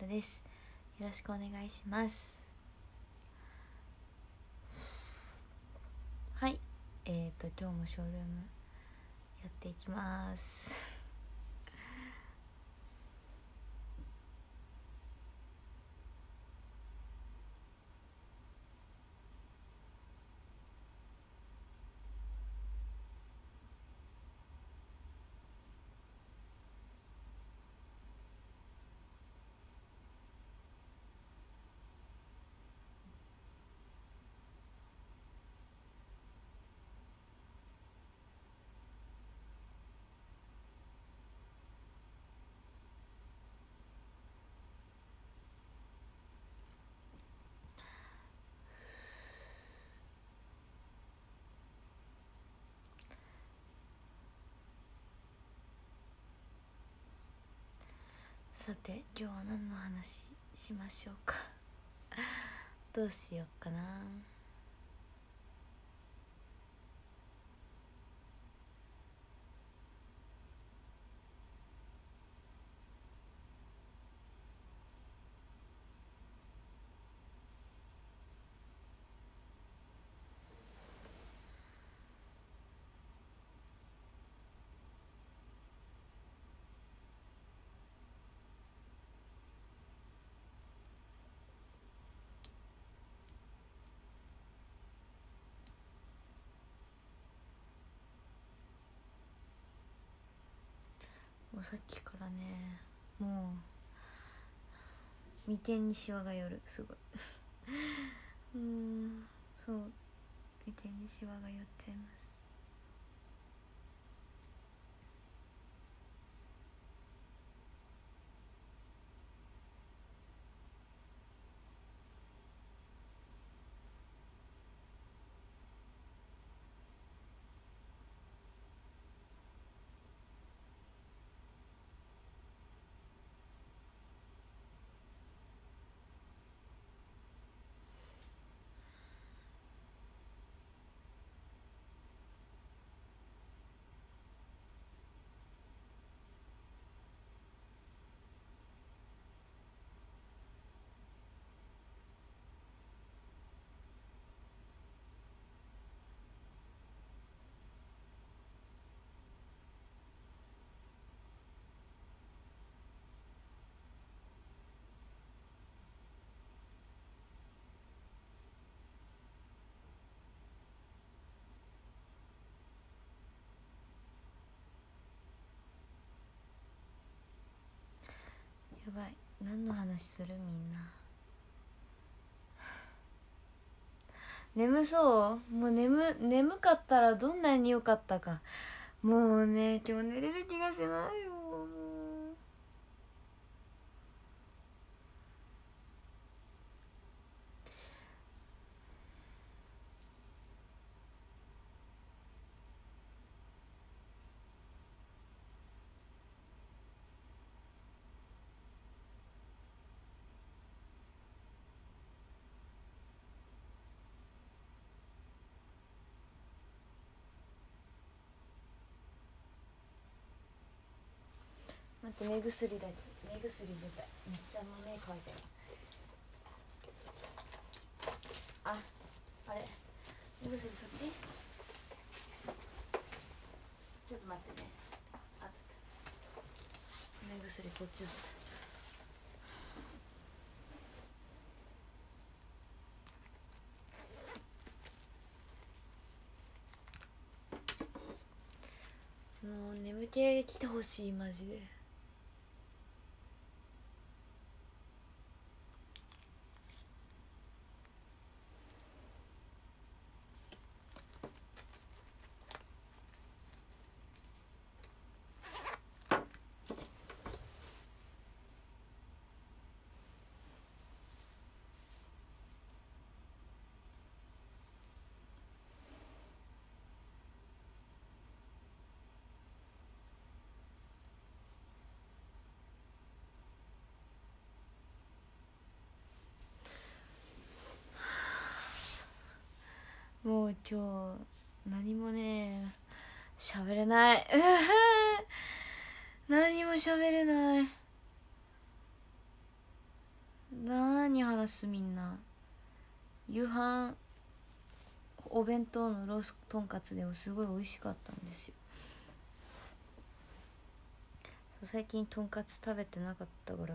ルです。よろしくお願いします。はい。えーと今日もショールームやっていきます。さて今日は何の話しましょうか？どうしようかな。もうさっきからねもう眉間にしわが寄るすごい。うんそう。眉間にしわが寄っちゃいます。ばい。何の話する？みんな。眠そう？もう眠眠かったらどんなに良かったか。もうね今日寝れる気がしないよ。もう待って目薬だ目薬出たいめっちゃ目乾いてるああれ？目薬そっちちょっと待ってね。あった目薬こっちだった。もう眠気来てほしいマジでう今日何もね喋れない。何も喋れない。なーに話すみんな。夕飯お弁当のロースとんかつでもすごい美味しかったんですよ。最近とんかつ食べてなかったから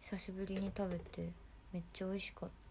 久しぶりに食べてめっちゃ美味しかった。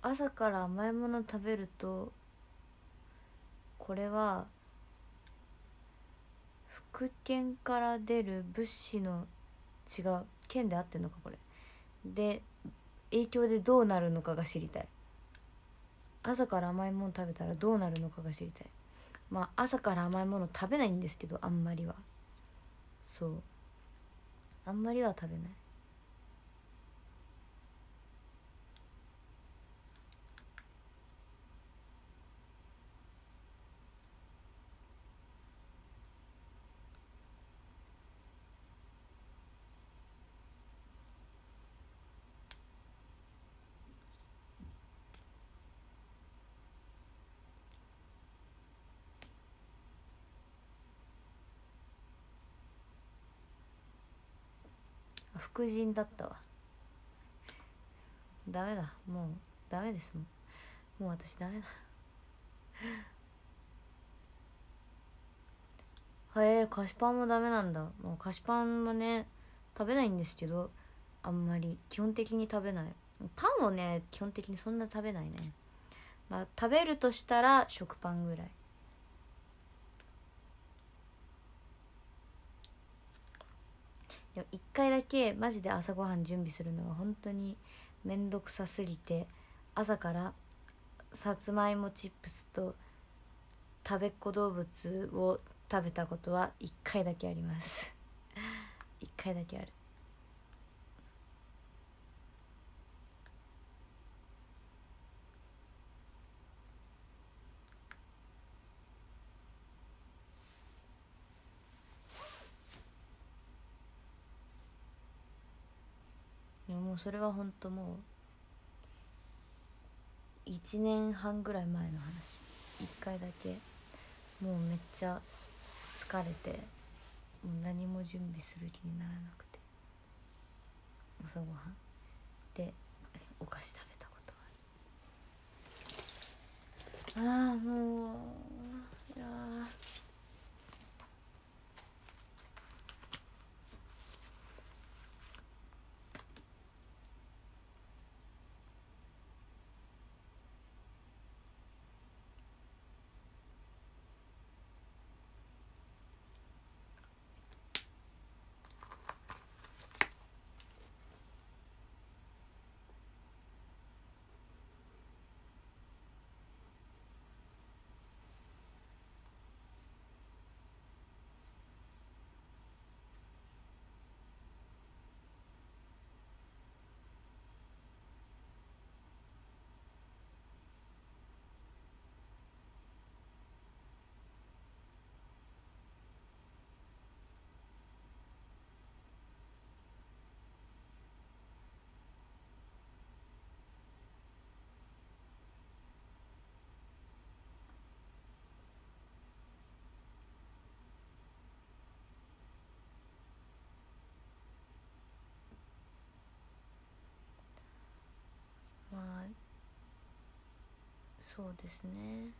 朝から甘いもの食べるとこれは腹腱から出る物資の違う腱で合ってんのかこれ。で影響でどうなるのかが知りたい。朝から甘いもの食べたらどうなるのかが知りたい。まあ朝から甘いもの食べないんですけどあんまりは。そう。あんまりは食べない。副腎だったわ。ダメだ。もうダメです。もんもう私ダメだ。へえ菓子パンもダメなんだ。もう菓子パンもね食べないんですけどあんまり。基本的に食べない。パンをね基本的にそんな食べないね。まあ食べるとしたら食パンぐらい。でも1回だけマジで朝ごはん準備するのが本当に面倒くさすぎて朝からさつまいもチップスと食べっ子動物を食べたことは1回だけあります。1回だけある。それは本当もう1年半ぐらい前の話。1回だけ。もうめっちゃ疲れて。もう何も準備する気にならなくて。朝ごはん。でお菓子食べたことがある。ああもういやーまあそうですね。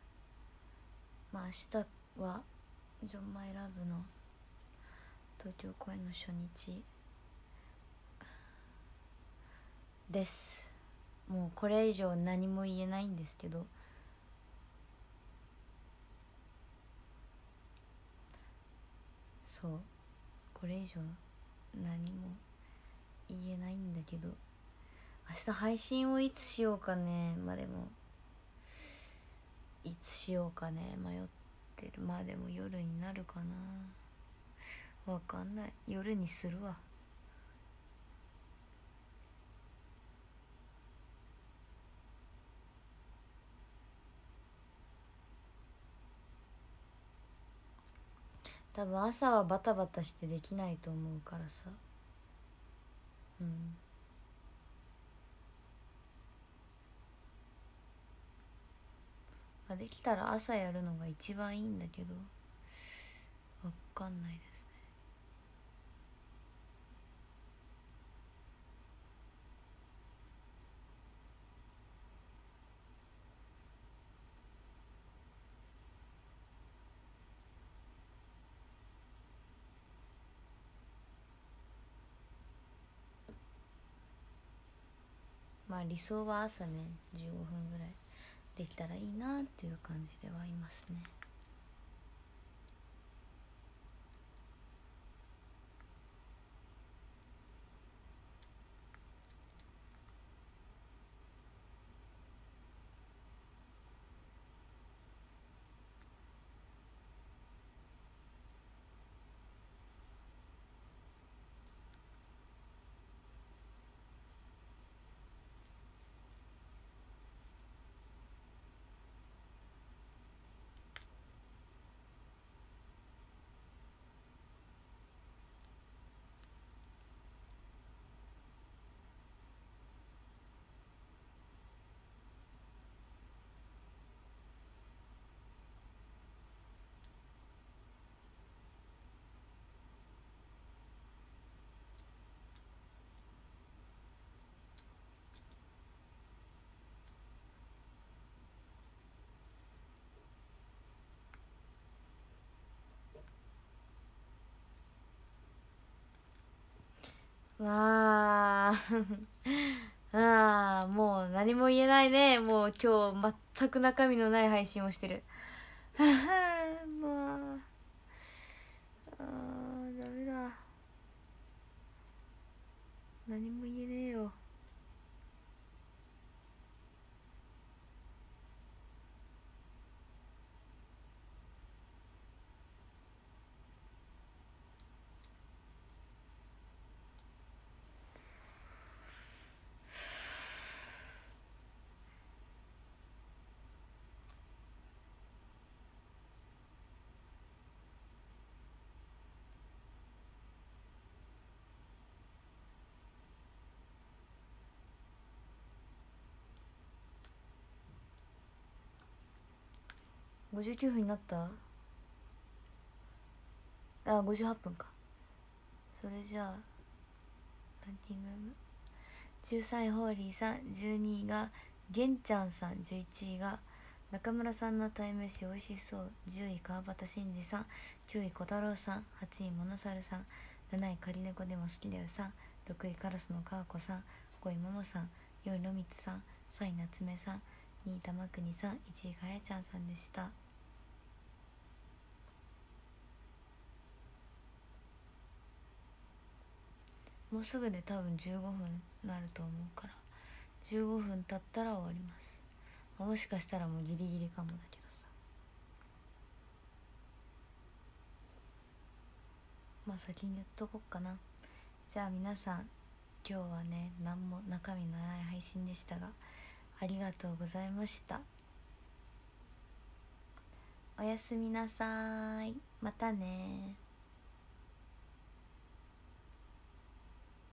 まあ明日はジョン・マイ・ラブの東京公演の初日。です。もうこれ以上何も言えないんですけど。そう。これ以上何も言えないんだけど。明日配信をいつしようかね。まあでも。いつしようかね迷ってる。まあでも夜になるかな。わかんない。夜にするわ。多分朝はバタバタしてできないと思うからさ。うん。まあ、できたら朝やるのが一番いいんだけどわかんないですね。まあ理想は朝ね15分ぐらい。できたらいいなっていう感じではいますね。わあ。ああもう何も言えないね。もう今日全く中身のない配信をしてる。もう。あダメだ。何も言えねえよ59分になった？あ58分か。それじゃあランキング13位ホーリーさん12位が玄ちゃんさん11位が中村さんの鯛めしおいしそう10位川端真嗣さん9位小太郎さん8位モノサルさん7位仮猫でも好きだよさん6位カラスのかわこさん5位ももさん4位のみつさん3位夏目さん2位玉国さん1位がやちゃんさんでした。もうすぐで多分15分なると思うから。15分経ったら終わります。もしかしたらもうギリギリかもだけどさ。まあ先に言っとこっかな。じゃあ皆さん今日はね何も中身のない配信でしたがありがとうございました。おやすみなさい。またね